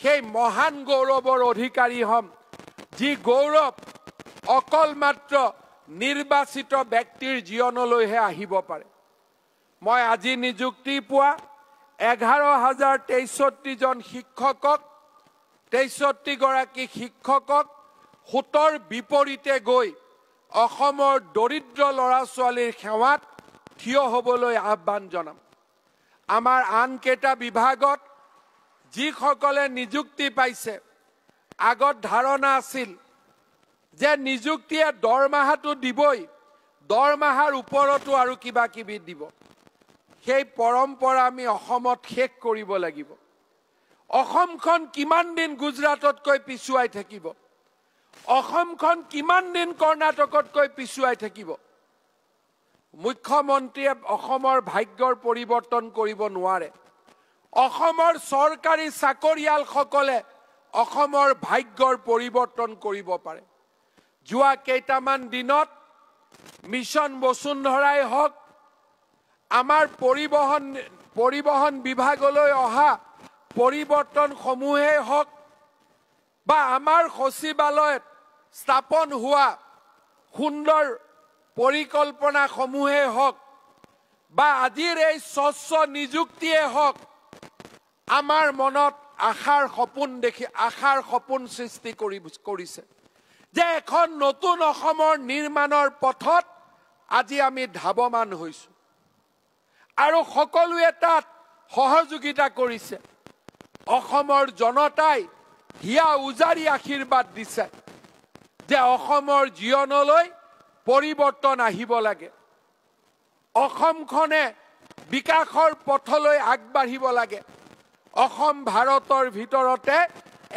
সেই মহান গৌৰৱৰ অধিকাৰী হ'ম যি গৌৰৱ অকল মাত্ৰ নিৰ্বাচিত ব্যক্তিৰ জীৱনলৈহে আহিব পাৰে। মই আজি নিযুক্তি পোৱা এঘাৰ হাজাৰ তেষষ্ঠিজন শিক্ষকক তেষষ্ঠিগৰাকী শিক্ষকক সোঁতৰ বিপৰীতে গৈ অসমৰ দৰিদ্ৰ ল'ৰা ছোৱালীৰ সেৱাত থিয় হ'বলৈ আহ্বান জনাম। আমাৰ আনকেইটা বিভাগত যিসকলে নিযুক্তি পাইছে আগত ধাৰণা আছিল যে নিযুক্তিয়ে দৰমহাটো দিবই দৰমহাৰ ওপৰতো আৰু কিবা কিবি দিব। সেই পৰম্পৰা আমি অসমত শেষ কৰিব লাগিব। অসমখন কিমান দিন গুজৰাটতকৈ পিছুৱাই থাকিব? অসমখন কিমান দিন কৰ্ণাটকতকৈ পিছুৱাই থাকিব? মুখ্যমন্ত্ৰীয়ে অসমৰ ভাগ্যৰ পৰিৱৰ্তন কৰিব নোৱাৰে। অসমৰ চৰকাৰী চাকৰিয়ালসকলে অসমৰ ভাগ্যৰ পৰিৱৰ্তন কৰিব পাৰে। যোৱা কেইটামান দিনত মিছন বসুন্ধৰাই হওক আমাৰ পৰিবহণ পৰিবহণ বিভাগলৈ অহা পৰিৱৰ্তনসমূহেই হওক বা আমাৰ সচিবালয়ত স্থাপন হোৱা সুন্দৰ পৰিকল্পনাসমূহেই হওক বা আজিৰ এই স্বচ্ছ নিযুক্তিয়ে হওক আমাৰ মনত আশাৰ সপোন দেখি আশাৰ সপোন সৃষ্টি কৰি কৰিছে। যে এখন নতুন অসমৰ নিৰ্মাণৰ পথত আজি আমি ধাৱমান হৈছো। আৰু সকলোৱে তাত সহযোগিতা কৰিছে। অসমৰ জনতাই হিয়া উজাৰি আশীৰ্বাদ দিছে। যে অসমৰ জীৱনলৈ পৰিৱৰ্তন আহিব লাগে। অসমখনে বিকাশৰ পথলৈ আগবাঢ়িব লাগে। অসম ভাৰতৰ ভিতৰতে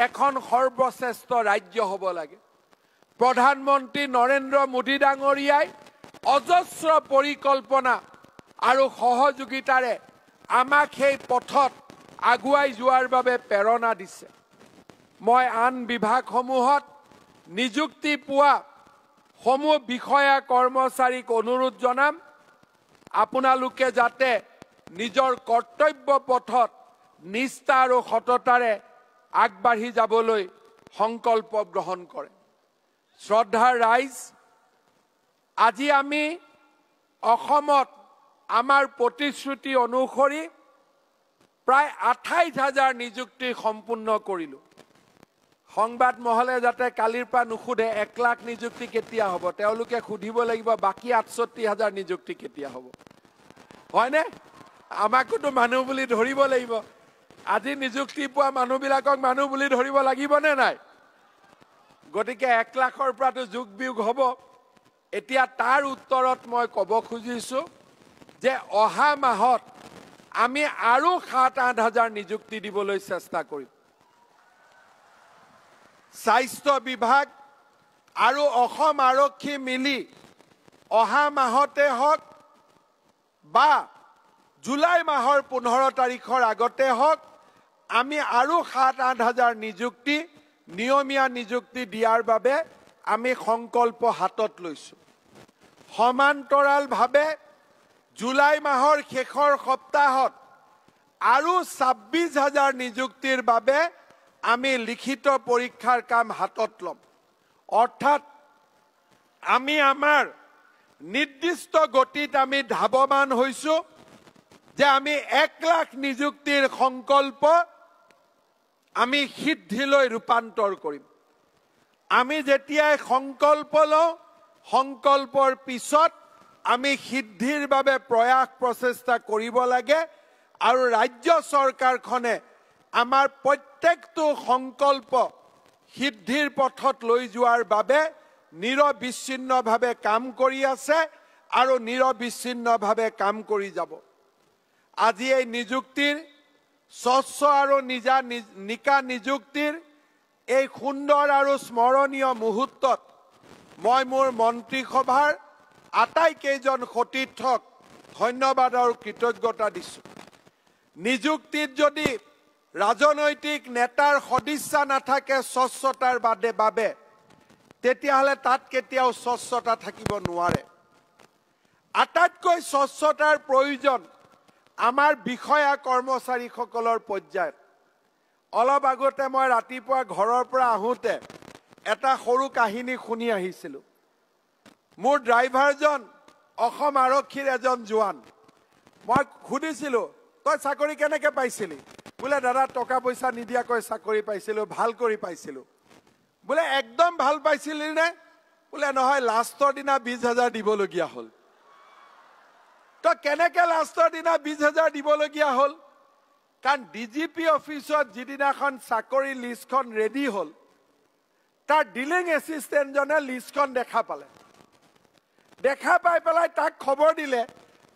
এখন সৰ্বশ্ৰেষ্ঠ ৰাজ্য হ'ব লাগে। প্ৰধানমন্ত্ৰী নৰেন্দ্ৰ মোদী ডাঙৰীয়াই অজস্ৰ পৰিকল্পনা আৰু সহযোগিতাৰে আমাক সেই পথত আগুৱাই যোৱাৰ বাবে প্ৰেৰণা দিছে। মই আন বিভাগসমূহত নিযুক্তি পোৱা সমূহ বিষয়া কৰ্মচাৰীক অনুৰোধ জনাম। আপোনালোকে যাতে নিজৰ কৰ্তব্য পথত নিষ্ঠা আৰু সততাৰে আগবাঢ়ি যাবলৈ সংকল্প গ্ৰহণ কৰে। শ্ৰদ্ধাৰ ৰাইজ আজি আমি অসমত আমাৰ প্ৰতিশ্ৰুতি অনুসৰি প্ৰায় আঠাইছ হাজাৰ নিযুক্তি সম্পূৰ্ণ কৰিলোঁ। সংবাদ মহলে যাতে কালিৰ পৰা নুসুধে এক লাখ নিযুক্তি কেতিয়া হ'ব? তেওঁলোকে সুধিব লাগিব বাকী আঠষষ্ঠি হাজাৰ নিযুক্তি কেতিয়া হ'ব? হয়নে? আমাকোতো মানুহ বুলি ধৰিব লাগিব। আজি নিযুক্তি পোৱা মানুহবিলাকক মানুহ বুলি ধৰিব লাগিবনে নাই? গতিকে এক লাখৰ পৰাতো যোগ বিয়োগ হ'ব। এতিয়া তাৰ উত্তৰত মই ক'ব খুজিছোঁ যে অহা মাহত আমি আৰু সাত আঠ হাজাৰ নিযুক্তি দিবলৈ চেষ্টা কৰিম। স্বাস্থ্য বিভাগ আৰু অসম আৰক্ষী মিলি অহা মাহতে হওক বা জুলাই মাহৰ পোন্ধৰ তাৰিখৰ আগতে হওক আমি আৰু সাত আঠ হাজাৰ নিযুক্তি নিয়মীয়া নিযুক্তি দিয়াৰ বাবে আমি সংকল্প হাতত লৈছোঁ। সমান্তৰালভাৱে জুলাই মাহৰ শেষৰ সপ্তাহত আৰু ছাব্বিছ হাজাৰ নিযুক্তিৰ বাবে আমি লিখিত পৰীক্ষাৰ কাম হাতত ল'ম। অৰ্থাৎ আমি আমাৰ নিৰ্দিষ্ট গতিত আমি ধাৱমান হৈছোঁ যে আমি এক লাখ নিযুক্তিৰ সংকল্প আমি সিদ্ধিলৈ ৰূপান্তৰ কৰিম। আমি যেতিয়াই সংকল্প লওঁ সংকল্পৰ পিছত আমি সিদ্ধিৰ বাবে প্ৰয়াস প্ৰচেষ্টা কৰিব লাগে আৰু ৰাজ্য চৰকাৰখনে আমাৰ প্ৰত্যেকটো সংকল্প সিদ্ধিৰ পথত লৈ যোৱাৰ বাবে নিৰবিচ্ছিন্নভাৱে কাম কৰি আছে আৰু নিৰবিচ্ছিন্নভাৱে কাম কৰি যাব। আজি এই নিযুক্তিৰ স্বচ্ছ আৰু নিজা নিকা নিযুক্তিৰ এই সুন্দৰ আৰু স্মৰণীয় মুহূৰ্তত মই মোৰ মন্ত্ৰীসভাৰ আটাইকেইজন সতীৰ্থক ধন্যবাদ আৰু কৃতজ্ঞতা দিছোঁ। নিযুক্তিত যদি ৰাজনৈতিক নেতাৰ সদিচ্ছা নাথাকে স্বচ্ছতাৰ বাদে বাবে তেতিয়াহ'লে তাত কেতিয়াও স্বচ্ছতা থাকিব নোৱাৰে। আটাইতকৈ স্বচ্ছতাৰ প্ৰয়োজন আমাৰ বিষয়া কৰ্মচাৰীসকলৰ পৰ্যায়ত। অলপ আগতে মই ৰাতিপুৱা ঘৰৰ পৰা আহোঁতে এটা সৰু কাহিনী শুনি আহিছিলোঁ। মোৰ ড্ৰাইভাৰজন অসম আৰক্ষীৰ এজন জোৱান। মই সুধিছিলোঁ তই চাকৰি কেনেকৈ পাইছিলি? বোলে দাদা টকা পইচা নিদিয়াকৈ চাকৰি পাইছিলোঁ ভাল কৰি পাইছিলোঁ। বোলে একদম ভাল পাইছিলি নে? বোলে নহয় লাষ্টৰ দিনা বিছ হাজাৰ দিবলগীয়া হ'ল। তই কেনেকৈ লাষ্টৰ দিনা বিছ হাজাৰ দিবলগীয়া হ'ল? কাৰণ ডি জি পি অফিচত যিদিনাখন চাকৰি লিষ্টখন ৰেডি হ'ল তাৰ ডিলিং এছিষ্টেণ্টজনে লিষ্টখন দেখা পালে। দেখা পাই পেলাই তাক খবৰ দিলে।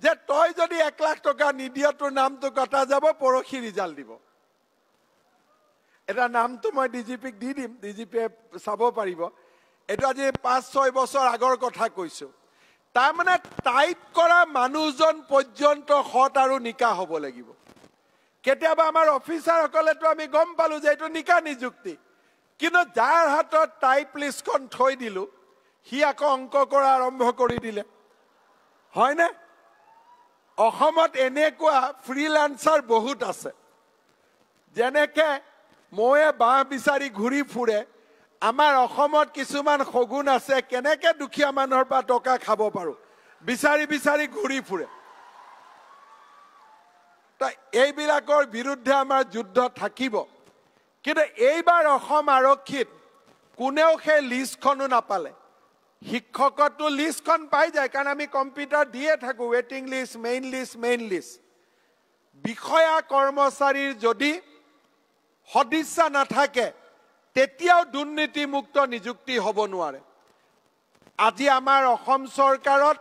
যে তই যদি এক লাখ টকা নিদিয় তোৰ নামটো কটা যাব পৰহি ৰিজাল্ট দিব। এটা নামটো মই ডি জি পিক দি দিম ডি জি পিয়ে চাব পাৰিব। এইটো আজি পাঁচ ছয় বছৰ আগৰ কথা কৈছোঁ। তাৰমানে টাইপ কৰা মানুহজন পৰ্যন্ত সৎ আৰু নিকা হ'ব লাগিব। কেতিয়াবা আমাৰ অফিচাৰসকলেতো আমি গম পালোঁ যে এইটো নিকা নিযুক্তি। কিন্তু যাৰ হাতত টাইপ লিষ্টখন থৈ দিলোঁ সি আকৌ অংক কৰা আৰম্ভ কৰি দিলে। হয়নে? অসমত এনেকুৱা ফ্ৰীলান্সাৰ বহুত আছে। যেনেকে ময়ে বাঁহ বিচাৰি ঘূৰি ফুৰে আমাৰ অসমত কিছুমান সগুণ আছে কেনেকে দুখীয়া মানুহৰ পৰা টকা খাব পাৰোঁ? বিচাৰি বিচাৰি ঘূৰি ফুৰে। এইবিলাকৰ বিৰুদ্ধে আমাৰ যুদ্ধ থাকিব। কিন্তু এইবাৰ অসম আৰক্ষীত কোনেও সেই লিষ্টখনো নাপালে। শিক্ষকতো লিষ্টখন পাই যায় কাৰণ আমি কম্পিউটাৰ দিয়ে থাকোঁ ৱেটিং list main list main list বিষয়া কৰ্মচাৰীৰ যদি সদিচ্ছা নাথাকে তেতিয়াও দুৰ্নীতিমুক্ত নিযুক্তি হ'ব নোৱাৰে। আজি আমাৰ অসম চৰকাৰত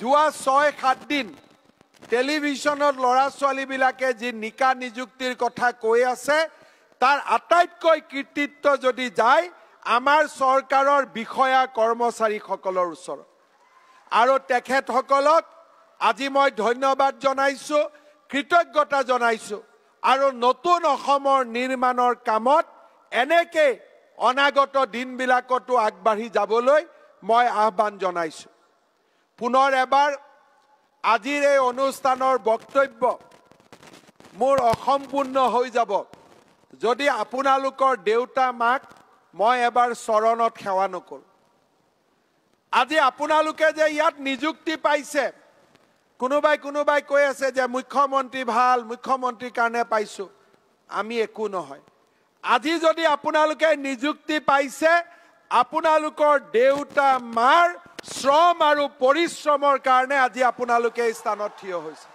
যোৱা ছয় সাত দিন টেলিভিশ্যনত ল'ৰা ছোৱালীবিলাকে যি নিকা নিযুক্তিৰ কথা কৈ আছে তাৰ আটাইতকৈ কৃতিত্ব যদি যায় আমাৰ চৰকাৰৰ বিষয়া কৰ্মচাৰীসকলৰ ওচৰত। আৰু তেখেতসকলক আজি মই ধন্যবাদ জনাইছোঁ কৃতজ্ঞতা জনাইছোঁ আৰু নতুন অসমৰ নিৰ্মাণৰ কামত এনেকৈ অনাগত দিনবিলাকতো আগবাঢ়ি যাবলৈ মই আহ্বান জনাইছোঁ। পুনৰ এবাৰ আজিৰ এই অনুষ্ঠানৰ বক্তব্য মোৰ অসম্পূৰ্ণ হৈ যাব। যদি আপোনালোকৰ দেউতা মাক মই এবাৰ চৰণত সেৱা নকৰোঁ। আজি আপোনালোকে যে ইয়াত নিযুক্তি পাইছে কোনোবাই কোনোবাই কৈ আছে যে মুখ্যমন্ত্ৰী ভাল মুখ্যমন্ত্ৰীৰ কাৰণে পাইছোঁ। আমি একো নহয়। আজি যদি আপোনালোকে নিযুক্তি পাইছে আপোনালোকৰ দেউতা মাৰ শ্ৰম আৰু পৰিশ্ৰমৰ কাৰণে আজি আপোনালোকে এই স্থানত থিয় হৈছে।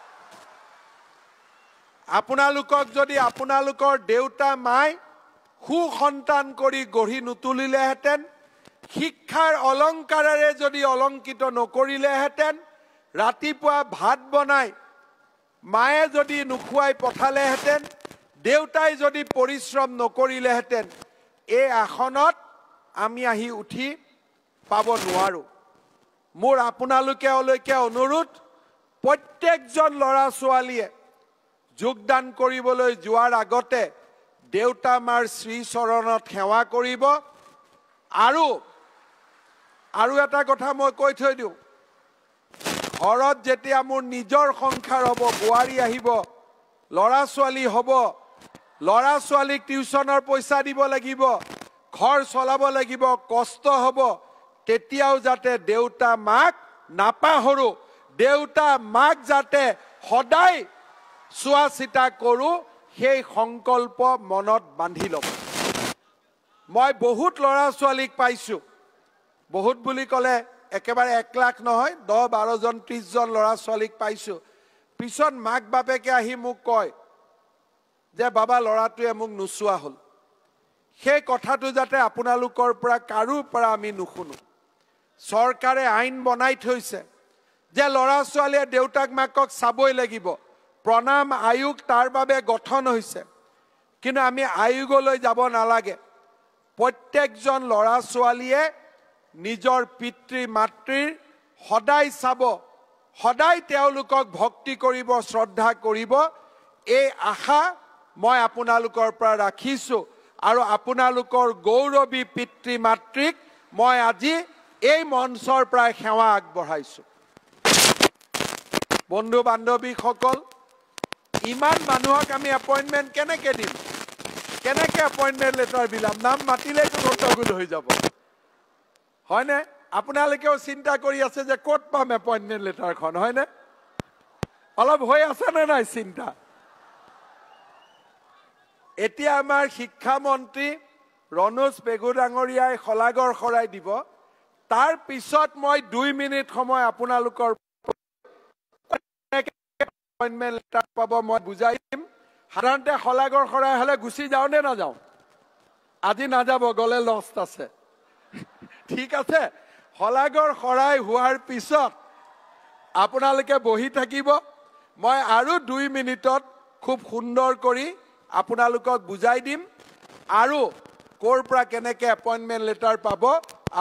আপোনালোকক যদি আপোনালোকৰ দেউতা মাই সুসন্তান কৰি গঢ়ি নুতুলিলেহেঁতেন শিক্ষাৰ অলংকাৰেৰে যদি অলংকিত নকৰিলেহেঁতেন ৰাতিপুৱা ভাত বনাই মায়ে যদি নোখোৱাই পঠালেহেঁতেন দেউতাই যদি পৰিশ্ৰম নকৰিলেহেঁতেন এই আসনত আমি আহি উঠি পাব নোৱাৰোঁ। মোৰ আপোনালোকেলৈকে অনুৰোধ প্ৰত্যেকজন ল'ৰা ছোৱালীয়ে যোগদান কৰিবলৈ যোৱাৰ আগতে দেউতা মাৰ শ্ৰীচৰণত সেৱা কৰিব আৰু আৰু এটা কথা মই কৈ থৈ দিওঁ। ঘৰত যেতিয়া মোৰ নিজৰ সংসাৰ হ'ব বোৱাৰী আহিব ল'ৰা ছোৱালী হ'ব ল'ৰা ছোৱালীক টিউশ্যনৰ পইচা দিব লাগিব ঘৰ চলাব লাগিব কষ্ট হ'ব তেতিয়াও যাতে দেউতা মাক নাপাহৰোঁ। দেউতা মাক যাতে সদায় চোৱা চিতা কৰোঁ সেই সংকল্প মনত বান্ধি ল'ব। মই বহুত ল'ৰা ছোৱালীক পাইছোঁ। বহুত বুলি ক'লে একেবাৰে এক লাখ নহয় দহ বাৰজন ত্ৰিছজন ল'ৰা ছোৱালীক পাইছোঁ। পিছত মাক বাপেকে আহি মোক কয় যে বাবা ল'ৰাটোৱে মোক নোচোৱা হ'ল। সেই কথাটো যাতে আপোনালোকৰ পৰা কাৰোৰ পৰা আমি নুশুনো। চৰকাৰে আইন বনাই থৈছে যে ল'ৰা ছোৱালীয়ে দেউতাক মাকক চাবই লাগিব। প্ৰণাম আয়োগ তাৰ বাবে গঠন হৈছে। কিন্তু আমি আয়োগলৈ যাব নালাগে। প্ৰত্যেকজন ল'ৰা ছোৱালীয়ে নিজৰ পিতৃ মাতৃৰ সদায় চাব সদায় তেওঁলোকক ভক্তি কৰিব শ্ৰদ্ধা কৰিব। এই আশা মই আপোনালোকৰ পৰা ৰাখিছোঁ আৰু আপোনালোকৰ গৌৰৱী পিতৃ মাতৃক মই আজি এই মঞ্চৰ পৰাই সেৱা আগবঢ়াইছোঁ। বন্ধু বান্ধৱীসকল ইমান মানুহক আমি এপইণ্টমেণ্ট কেনেকৈ দিম? কেনেকৈ এপইণ্টমেণ্ট লেটাৰ বিলাম নাম মাতিলেতো গণ্ডগোল হৈ যাব। হয়নে? আপোনালোকেও চিন্তা কৰি আছে যে ক'ত পাম এপইণ্টমেণ্ট লেটাৰখন হয়নে? অলপ হৈ আছেনে নাই চিন্তা? এতিয়া আমাৰ শিক্ষামন্ত্ৰী ৰণোজ পেগু ডাঙৰীয়াই শলাগৰ শৰাই দিব। তাৰ পিছত মই দুই মিনিট সময় আপোনালোকৰ এপইণ্টমেণ্ট লেটাৰ পাব মই বুজাই দিম সাধাৰণতে শলাগৰ শৰাই হ'লে গুচি যাওঁ নে নাযাওঁ? আজি নাযাব গ'লে লষ্ট আছে। ঠিক আছে শলাগৰ শৰাই হোৱাৰ পিছত আপোনালোকে বহি থাকিব। মই আৰু দুই মিনিটত খুব সুন্দৰ কৰি আপোনালোকক বুজাই দিম। আৰু ক'ৰ পৰা কেনেকৈ এপইণ্টমেণ্ট লেটাৰ পাব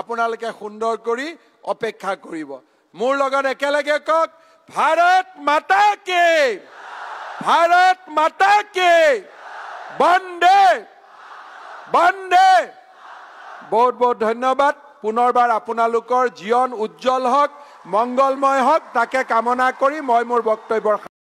আপোনালোকে সুন্দৰ কৰি অপেক্ষা কৰিব। মোৰ লগত একেলগে কওক। ভাৰত মাতা কে ভাৰত মাতা কে বন্দে বন্দে বহুত বহুত ধন্যবাদ পুনৰবাৰ আপোনালোকৰ জীৱন উজ্জ্বল হওক মংগলময় হওক তাকে কামনা কৰি মই মোৰ বক্তব্যৰ